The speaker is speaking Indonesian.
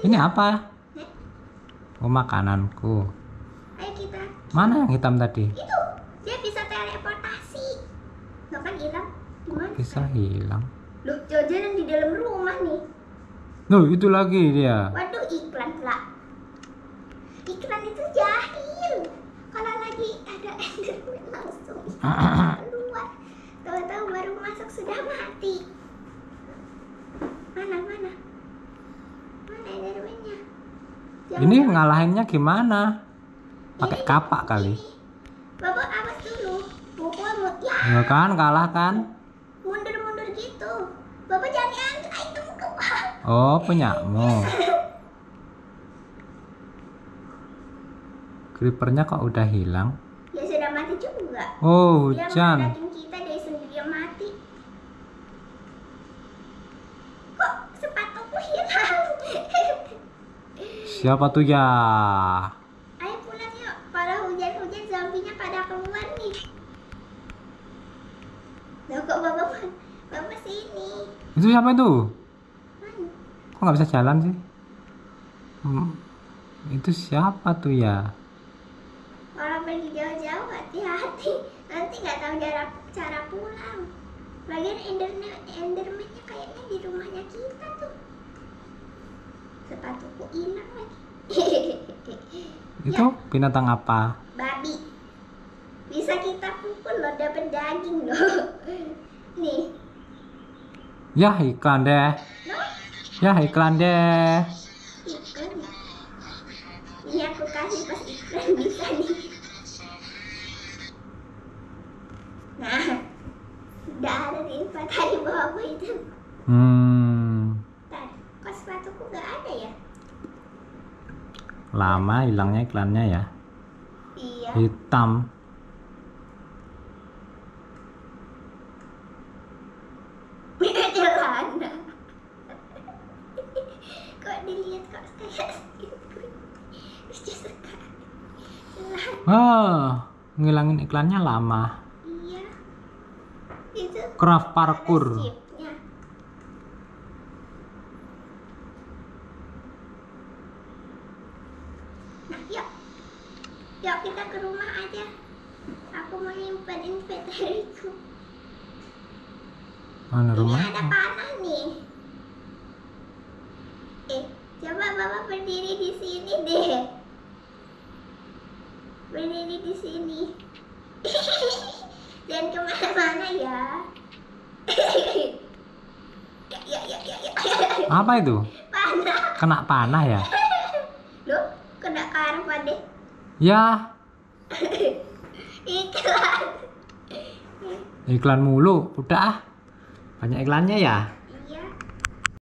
Ini apa? Oh makananku. Ayo kita. Mana yang hitam tadi? Itu dia bisa teleportasi. Kan hilang? Gimana? Bisa hilang. Loh, jajanan di dalam rumah nih. Loh itu lagi dia. Waduh, iklan pula. Iklan itu jahil. Kalau lagi ada enderman langsung keluar. Tahu-tahu baru masuk sudah mati. Mana? Mana endermannya? Jangan- Ini ngalahinnya gimana? Pakai kapak kali. Bapak awas dulu. Pukul ya Ya kan kalah kan? mundur-mundur gitu. Bapak jangan item ke Oh punyamu. Creepernya kok udah hilang? Ya sudah mati juga. Oh hujan. mendakin kita dari sendiri yang mati. Kok sepatuku hilang? Siapa tuh ya? Ayo pulang yuk. Para hujan-hujan zombinya pada keluar nih. Loh kok bapak bapak sini? Itu siapa itu? Mana? Kok nggak bisa jalan sih? Hmm, itu siapa tuh ya? Orang pergi jauh-jauh hati-hati. Nanti nggak tahu cara cara pulang. Lagian enderman endermannya kayaknya di rumahnya kita tuh. Sepatuku hilang lagi. Itu binatang apa? Babi. Bisa kita pukul loh, dapat daging loh. Nih, Ya iklan deh. loh, Ya iklan deh. iklan. Ini aku kasih pas iklan bisa nih. Nah, udah ada di info tadi bawah itu. Hmm, Ntar, kok sepatuku gak ada ya? Lama hilangnya iklannya ya. Iya. Hitam. celana kok dilihat kok kayak lucu sekali celana Oh, ngilangin iklannya lama. iya itu Craft parkour. chipnya. nah yuk yuk kita ke rumah aja aku mau nyimpan inventoryku Mana Ini rumah? ada panah nih. Eh, coba bapak berdiri di sini deh. Berdiri di sini. Jangan ke mana-mana ya, ya, ya, ya. Apa itu? Panah. Kena panah ya? Ya, Iklan. iklan mulu. Udah ah. Banyak iklannya ya?